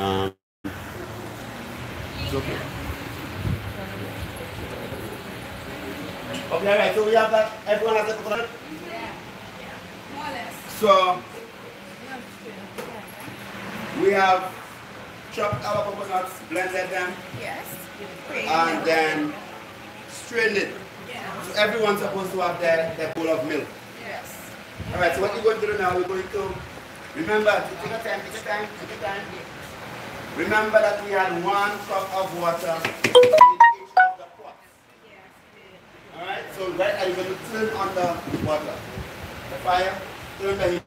Um, it's okay. Okay, all right. So we have that. Everyone has a coconut. More or less. So we have chopped our coconuts, blended them, Yes. and then strained it. Yeah. So everyone's supposed to have their, their bowl of milk. Yes. All right. So what you're going to do now? We're going to remember. Take your time. Take your time. Take your time. Remember that we had one cup of water in each of the pots. All right. So right, are you going to turn on the water, the fire, turn the heat.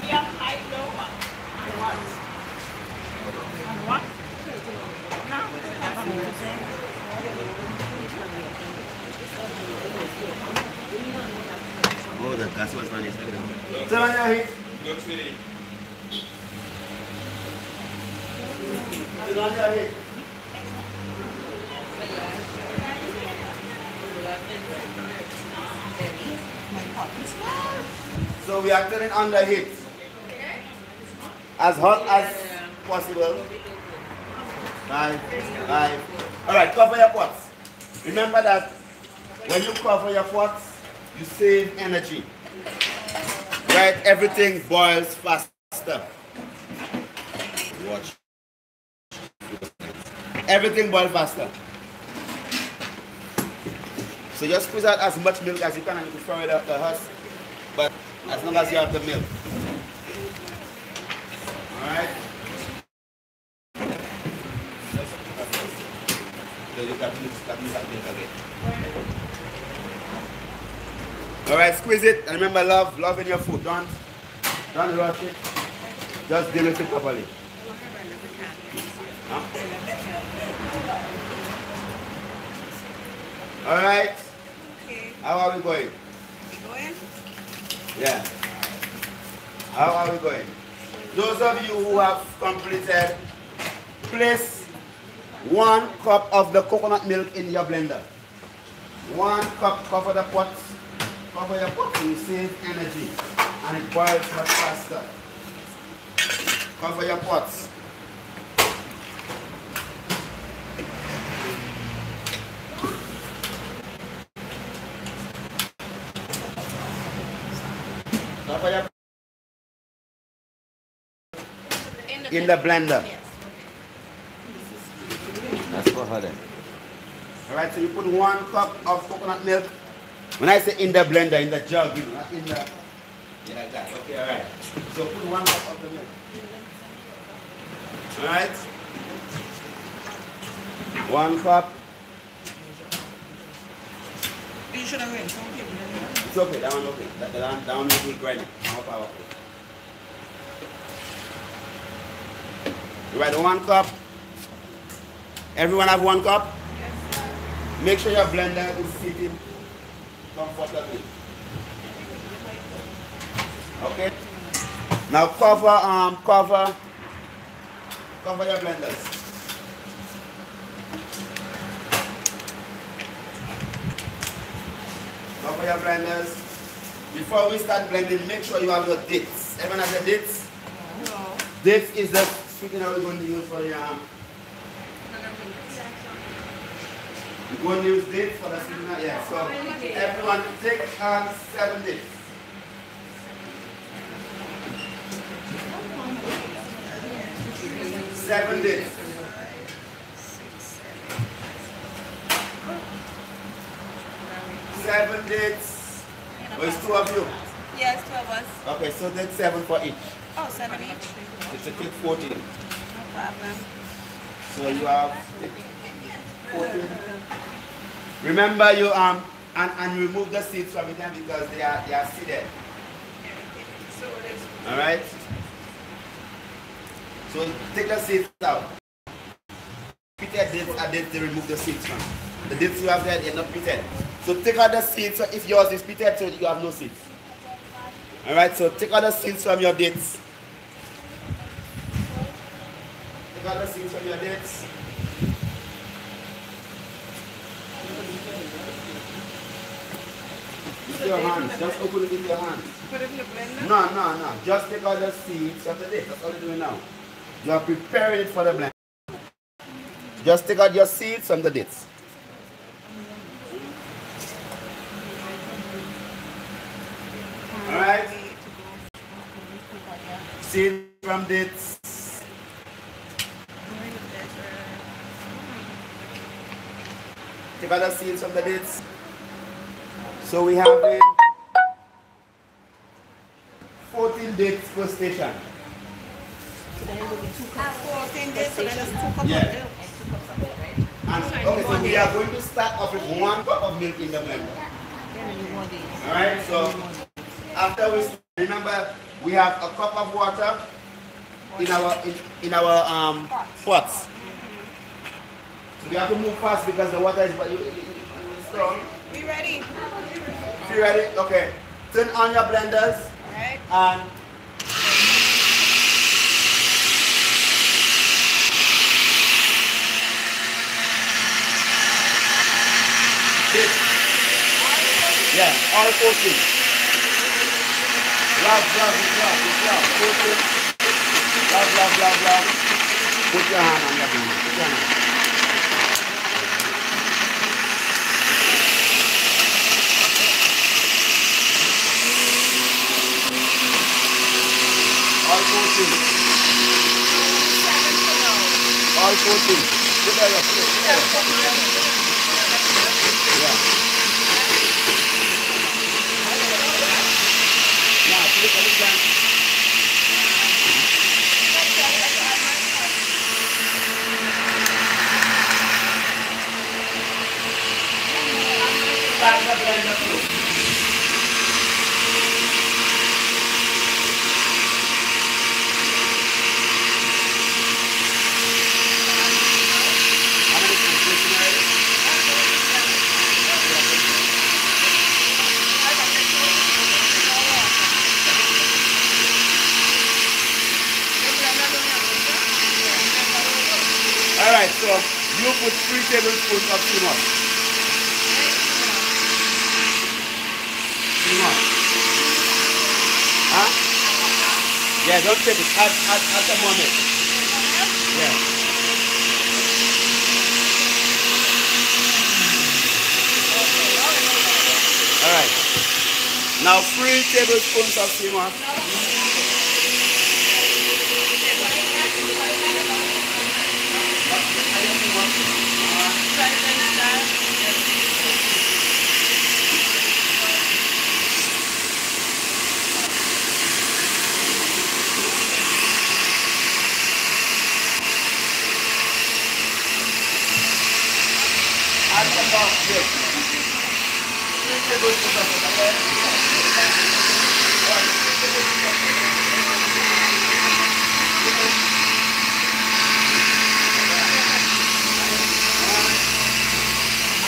Medium, high, low, and what? And what? Now, Running. Turn on your. So we are turning on the heat. As hot as possible. Five, five. All right, cover your pots. Remember that when you cover your pots, you save energy. Right? Everything boils faster. Watch. Everything boils faster. So just squeeze out as much milk as you can and you can throw it out the husk. But as long as you have the milk. Alright? So that milk again. Alright, squeeze it. And remember love, love in your food. Don't don't rush it. Just deal with it properly. Huh? Alright. Okay. How are we going? Going? Yeah. How are we going? Those of you who have completed, place one cup of the coconut milk in your blender. One cup, cover the pot, cover your you save energy and it boils much faster. Cover your pots. Cover your In in the blender. Yes. That's for her then. Alright, so you put one cup of coconut milk. When I say in the blender, in the jug, you know, not in the. Yeah, like that. Okay, alright. So put one cup of the milk. Alright? One cup. you should have went. Some people don't know. It's okay, that one okay. That, that, one- that one will grind it. More powerful. You write one cup. Everyone have one cup? Make sure your blender is sitting comfortably. Okay? Now cover um cover cover your blenders. Cover your blenders. Before we start blending, make sure you have your dates. Everyone has their dates? No. Dates is the sweetener we're going to use for the um, We're going to for the sweetener, yeah. So everyone take um, seven dates. Seven dates. Seven dates. Oh, it's two of you. Yes, two of us. Okay, so that's seven for each. Oh, seven each. It's a take 14. No problem. So you have 14. Remember you um and, and remove the seeds from it because they are they are seeded. Alright? So take the seeds out. Pitted dates are dates they remove the seeds from. The dates you have there they're not pitted. So take out the seeds so if yours is pitted so you have no seeds. Alright, so take out the seeds from your dates. Take out the seeds from your dates. With your hands. Just open it with your hands. Put it in the blender. No, no, no. Just take out the seeds after this. That's all you're doing now. You are preparing it for the blend. Just take out your seeds from the dates. Alright? Seed from dates. Take out the seeds from the dates. So we have it 14 dates per station. Fourteen days, so just two cups of Yeah. milk. And, okay, so we are going to start off with one cup of milk in the blender. Alright, so after we remember we have a cup of water in our in, in our um pots. So we have to move fast because the water is but you, you, you- you strong. We ready? You ready? Okay. Turn on your blenders Alright. and Yeah, all 14. Blah, blah, blah, blah, 14. Blah, blah, blah, blah. Put your hand on your blender. Put your hand. All 14. All 14. Put that up. Put it. Put it. Yeah. Now, put it on the ground. Start the blender flow. How many completion already? All right, so you put three tablespoons of cinnamon. Cinnamon. Huh? Yeah, don't take it. Add, add, add more milk. Yeah. All right. Now three tablespoons of cinnamon. Add some more milk. Three tablespoons of milk. okay? All right, three tablespoons of milk.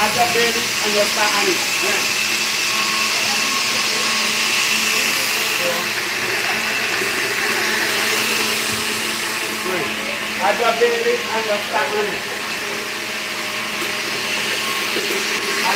Add your baby and your start on it. Yeah. Three. Add your baby and your start on it. Add your baby and your start on it. Add your, add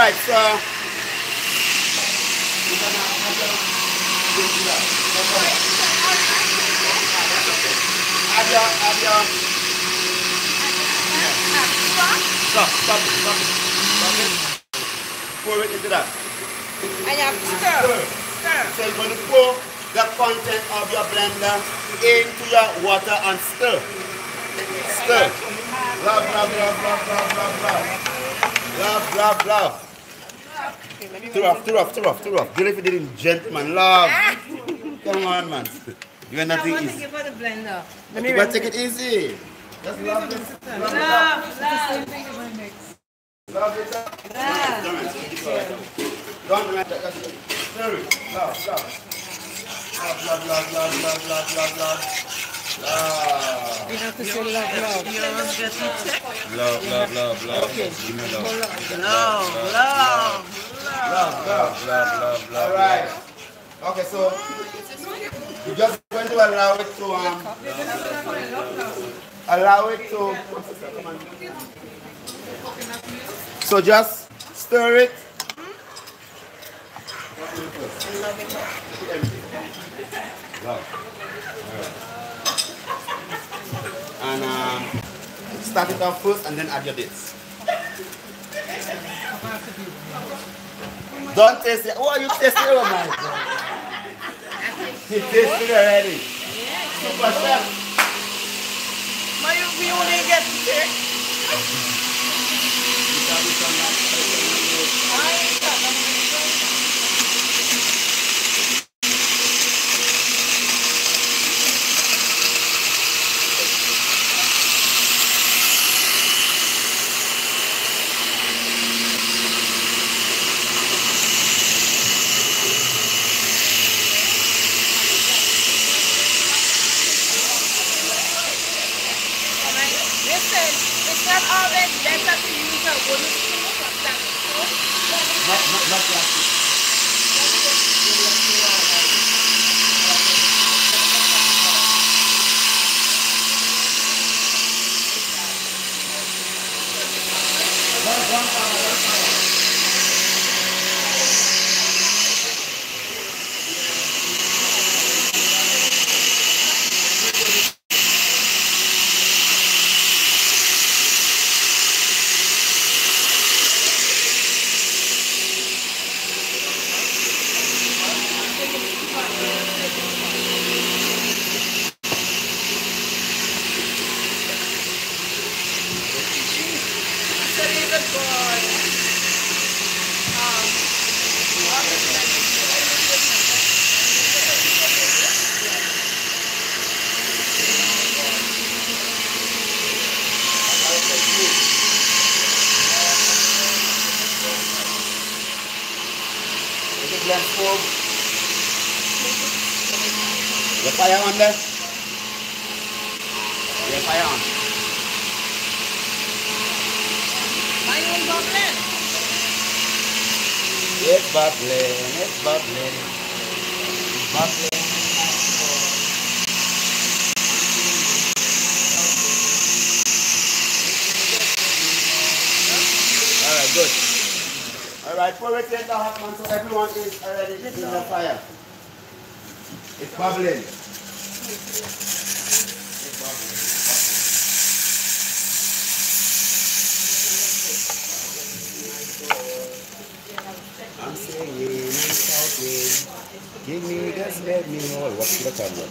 All right, so we're add your add your stop stop stop stop it pour it into that And you have to stir. Stir. So you're going to pour the content of your blender into your water and stir. Stir. Love, love, love, love, love, love, love. Love, love, love. Too rough, too rough, too rough, too rough. Deal with it in gentleman. Love. Come on, man. You are nothing want to easy. give her the blender. You gotta take it easy. Just love this. Love, love. Love, love. Love it up. Love. Don't mess it up. Don't mess it up. Stir it. Love, love. Love, love, love, love, love, love, love, love. Love. You have to say love, love. Yours get it. Love, love, love, love. Give me love. Love, love. Love, love, love, love, love. love. All right. Okay, so you're just going to allow it to um allow it to. So just stir it. Love. And um, start it off first and then add your dates. Don't taste it. Oh, you tasted it, oh my God. You tasted it already. Super chef. My, we only get sick. Listen, it's not always better to use a wooden spoon or plastic spoon. Not, not, not plastic. So even for um, Is it blend stove? The fire on there? The fire on. my own bubbling. It's bubbling, it's bubbling. It's bubbling. All right, good. All right, pour it in the hot man so everyone is already in the fire. It's bubbling. I'm singing and shouting. Give me, just let me hold. What's the camera?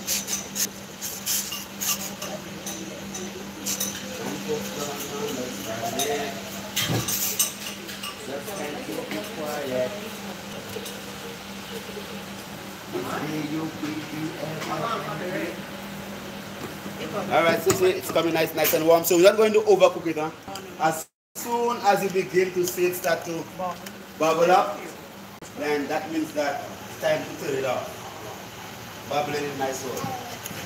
All right, so see, it's coming nice, nice and warm. So we're not going to overcook it, huh? As soon as you begin to see it start to bubble up, then that means that it's time to turn it off. Bubbling in my soul.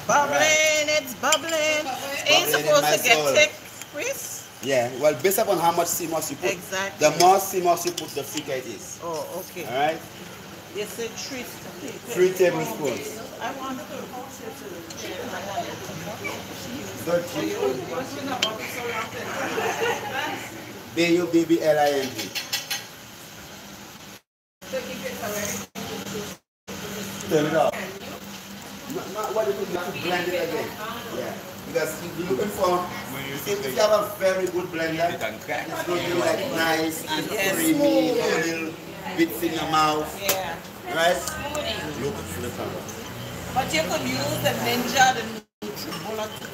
Bubbling, it's bubbling. Ain't supposed to get thick, Chris. Yeah, well, based upon how much sea moss you put, Exactly. the more sea moss you put, the thicker it is. Oh, okay. All right, You said three. three tablespoons. I want to. Good. B U B B L I N G. Turn it off. Not, not what you could do to blend it again. Yeah. Because if you're looking for, if you have a very good blender, it's going to be like nice and Yes. creamy, no little bits in your mouth. Yeah. Right? Look for the camera. But you could use the Ninja, the Nutribullet to do.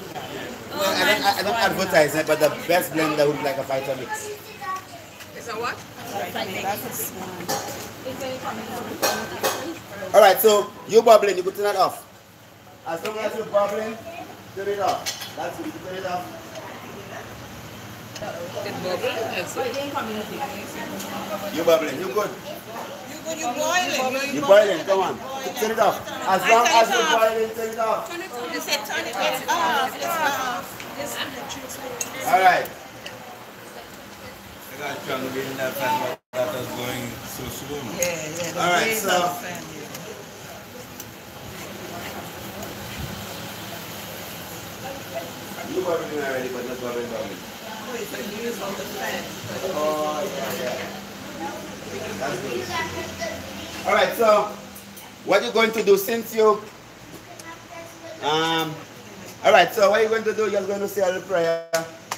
Well, I don't, I don't advertise it, but the best blender would be like a Vitamix. Is a what? That's a small. All right, so you bubbling, you could turn it off. As long as you're bubbling, turn it off. That's it, you turn it off. It's bubbling. You bubbling, you good. You good, you boiling. You boiling, come on. Turn it off. As long as you're boiling, turn it off. You said turn it off. It's off. It's off. All right. I got trying in that fan that was going so slow. Yeah, yeah. All right, so- of the fan, yeah. You bubbling already, but not bubbling, bubbling. Wait, you the. Oh, yeah, yeah. That's good. All right, so what you're going to do since you, um, all right, so what you're going to do, you're going to say a little prayer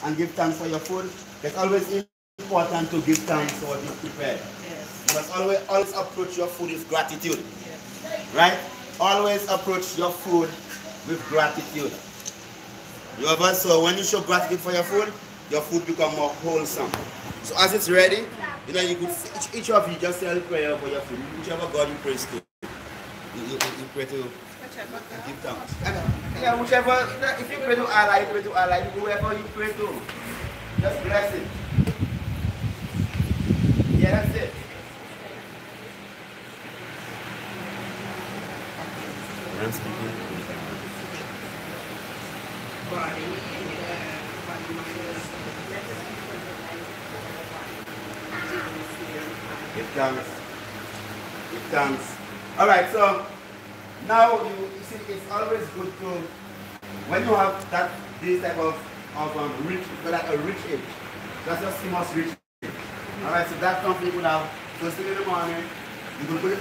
and give thanks for your food. It's always important to give thanks for what you prepared. Yes. You must always, always approach your food with gratitude, right? Always approach your food with gratitude. You ever, so when you show gratitude for your food, your food become more wholesome. So as it's ready, you know, you could, each, each of you just say a prayer for your food, whichever God you praise to. You, you, you pray to give thanks. And, Yeah, whichever, if you pray to Allah, you pray to Allah, whoever you pray to, just bless it. Yeah, that's it. I'm speaking. Thanks. Give thanks. All right, so now you, you see it's always good to when you have that this type of of um, rich, like a rich age. That's just most rich. age. All right, so that company would have first thing in the morning. You could put it,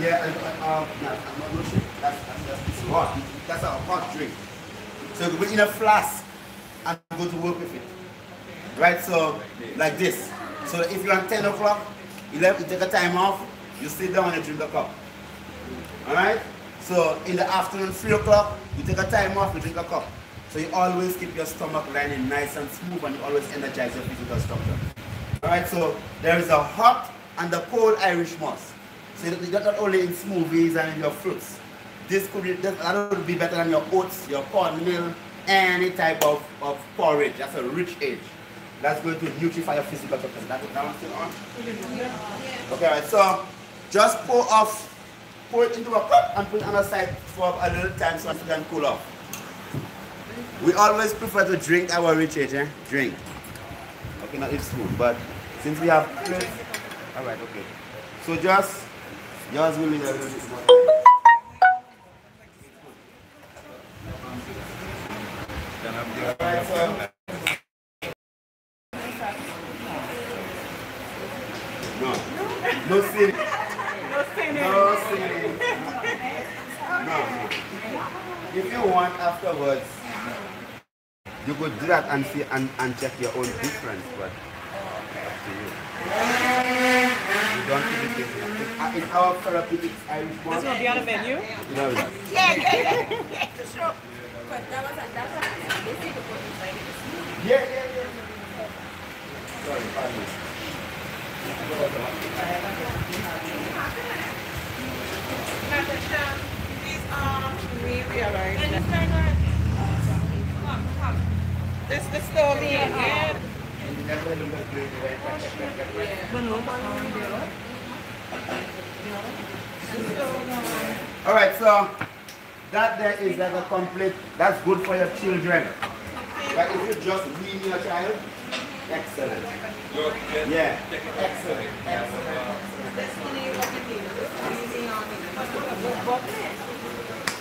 yeah, uh, uh, no, I'm not bullshit. That's that's that's it's hot. That's a hot drink. So you put it in a flask and go to work with it. Right, so like this. So if you're on 10 o'clock, 11, you take a time off, you sit down and you drink a cup. Alright? So in the afternoon, 3 o'clock, you take a time off, you drink a cup. So you always keep your stomach lining nice and smooth and you always energize your physical structure. Alright, so there is a hot and a cold Irish moss. So you not only in smoothies and in your fruits. This could be, that would be better than your oats, your cornmeal, any type of, of porridge. That's a rich age. That's going to nutrify your physical structure. That, that one's still on? Okay, right, so just pour off, pour it into a cup and put it on the side for a little time so it can cool off. We always prefer to drink our rich eh? Drink. Okay, not eat spoon, but since we have plates, all right, okay. So just, yours will need a little bit more. Then I'm giving All right, so, no, no singing. No singing. No singing. No, no. If you want afterwards, you could do that and see and, and check your own difference, but up to you. You don't feel the same. In- In our therapeutic Irish This one, will be on the menu? you know that. Yeah, yeah, yeah. yeah. Sure. Yeah, yeah, yeah. Sorry, pardon me. Natasha, please, um, we realize that All right, so that there is like a complete, that's good for your children. But if you just wean your child, excellent. Yeah, excellent, excellent.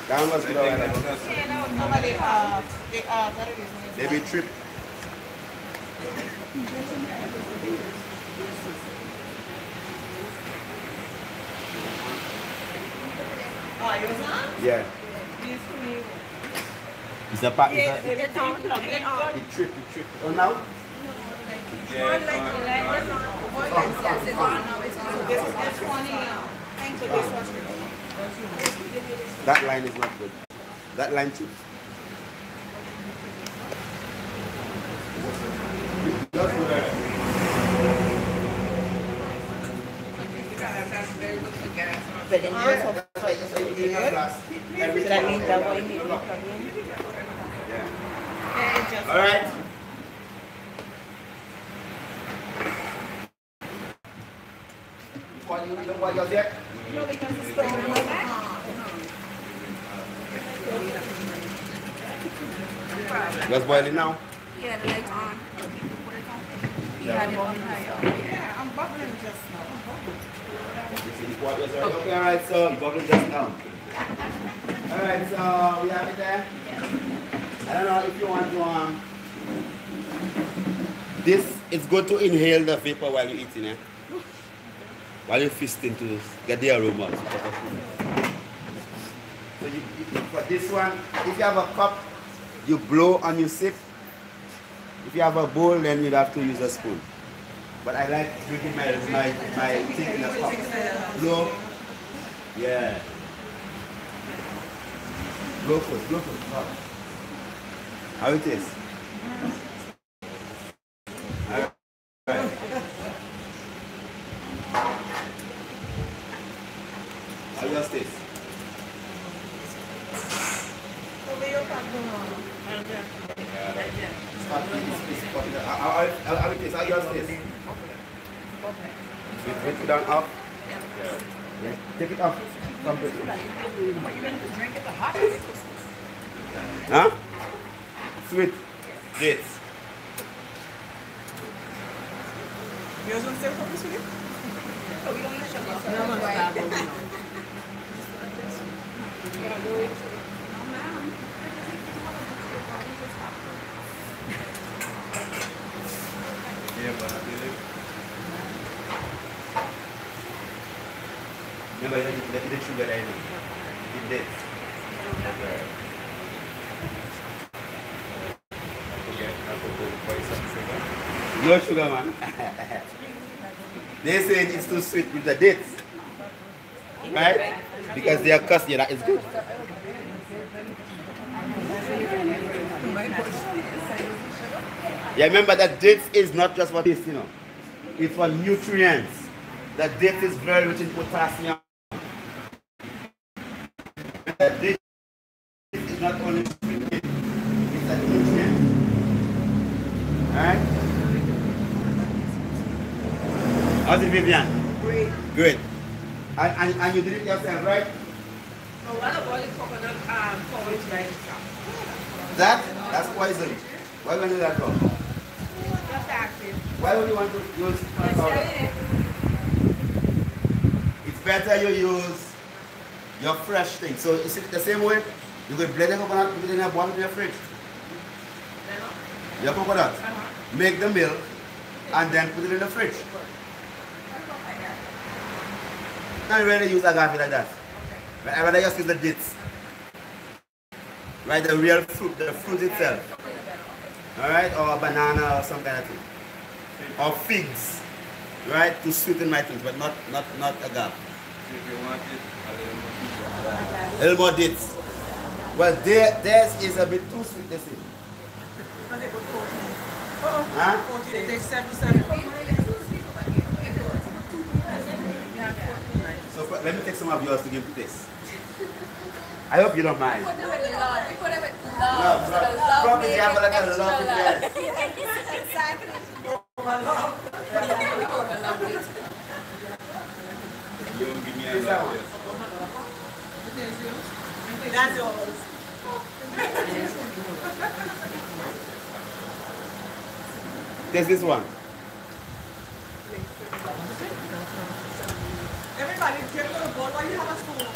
That one was good. all right. Normally, uh, they, uh, what it is. Baby trip. Oh, you want? Yeah. These for me. Is the part, is Yeah, the, it's on, it's on. it trip, it trip. Now? Yeah, This is 20 now. So this was That line is not good. That line too. Just go there. But then That's why- that's why you need a glass. Every So that time. means that what you need to plug in? All right. What you what you there? Just boil it now. Yeah, the lights on. You had it on high. Yeah, I'm bubbling just now. Okay, all right, so bubbling just now. All right, so we have it there. I don't know if you want to um. This it's good to inhale the vapor while you're eating it. While you're feasting to get the aroma. So you, you, for this one, if you have a cup, you blow and you sip. If you have a bowl, then you'd have to use a spoon. But I like drinking my my my thing in a cup. Blow. Yeah. Blow first, blow first. How it is? Alright. How yours taste? Over your back, Start with this, this, put it- How how- how- how it taste? How yours taste? Sweet, take it down up. Yeah. Take it off. Completely. Huh? Sweet. Dates. Yours want to say something, sweetie? No, no, stop. Yeah, but I feel it. Remember, the, the, the sugar right now. It dates. Okay, I put the spice and sugar. No sugar, man. they say it's too sweet with the dates. Right? Because they are cussing you that is good. Yeah, remember that dates is not just for taste, you know. It's for nutrients. The date is very rich in potassium. Date is not only sweet, it's a nutrient. Alright? How's it, Vivian? Great. Good. And, and, and you did it yourself, right? So what about the coconut um, porridge like that? That? That's poison. Why would you do that for? Just asking. Why would you want to use corn powder? It's better you use your fresh thing. So is it the same way? You could blend the coconut, put it in a bottle in your fridge. Your coconut. Make the milk and then put it in the fridge. Not really use agave like that. I rather just use the dates. Right, the real fruit, the fruit itself. Alright, or a banana or some kind of thing. Or figs. Right, to sweeten my things, but not not not agave. If you want it, a little more sugar. A little more dates. Well, there, theirs is a bit too sweet, they say. And they put 14. Uh-oh. Huh? 14, they take 7, 7. So but let me take some of yours to give to this. I hope you don't mind. Put them with love. Put them with Love, love. love. The love Probably make they have it like a extra love in love. there. Exactly. You don't give me a This that lot one. yes. That's yours. There's this one. Everybody, get to the board while you have a spoon.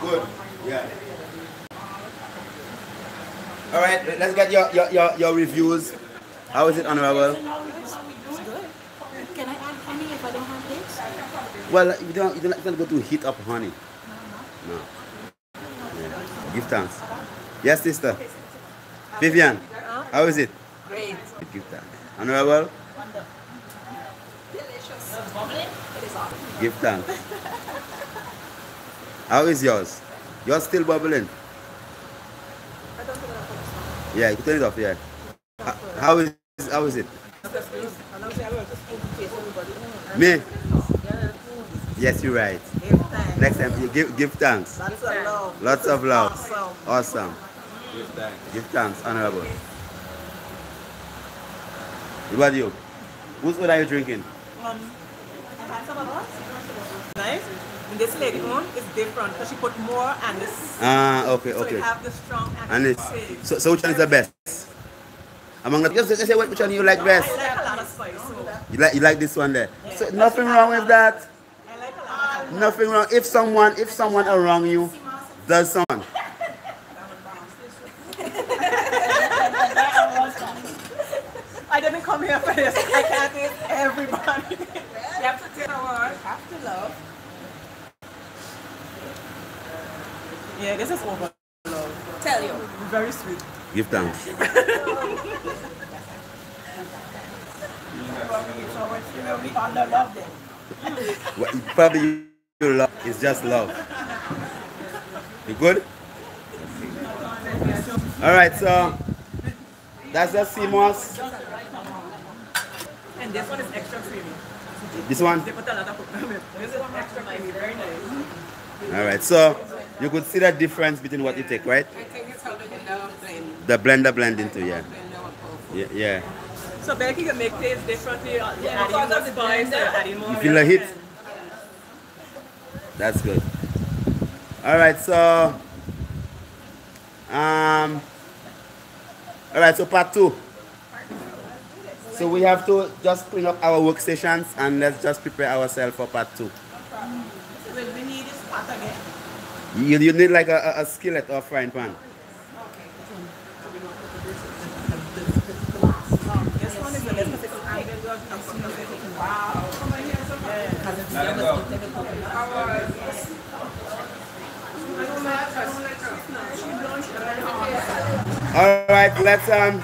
Good. Yeah. All right, let's get your, your, your, your reviews. How is it, Honorable? Can I add honey if I don't have this? Well, you don't, you don't, you don't go to heat up honey. No. Yeah. Give thanks. Yes, sister. Vivian, how is it? Great. Give thanks. Honorable, Delicious. Bubbling. It is awesome. Give thanks. How is yours? You're still bubbling? Yeah, you can turn it off, yeah. How is how is it? Me? Yes, you're right. Next time you give give thanks. Lots of love. Lots of love. Awesome. Awesome. Give thanks. Give thanks, honorable. What about you? Whose food are you drinking? Um, some of us. Nice. And this lady one is different because she put more and this. Ah, okay, So okay. it have the strong and, And the it's sweet. so, so which one is the best? Among the just just say which one you like best? I like a lot of spice. So You like you like this one there. So nothing wrong with that. I like a lot. Nothing wrong. If someone if someone around you does someone. I didn't come here for this. I can't taste everybody. you have to take a word. Have to love. Yeah, this is over. Tell you. Very sweet. Give thanks. What probably you you love is just love. You good? Alright, so that's the sea moss. And this one is extra creamy. This one? They put a lot of. This is extra creamy. Very nice. Alright, so you could see the difference between what you take, right? I think it's how the blender blend. The blender blend into, yeah. Blender will powerful. Yeah, yeah. So Becky can make taste differently. You're adding more spice, you're adding more You feel the heat? That's good. Alright, so um Alright, so part two. So we have to just clean up our workstations and let's just prepare ourselves for part two. We need this pot again. You, you need like a, a, skillet or frying pan. This go. Alright, let's um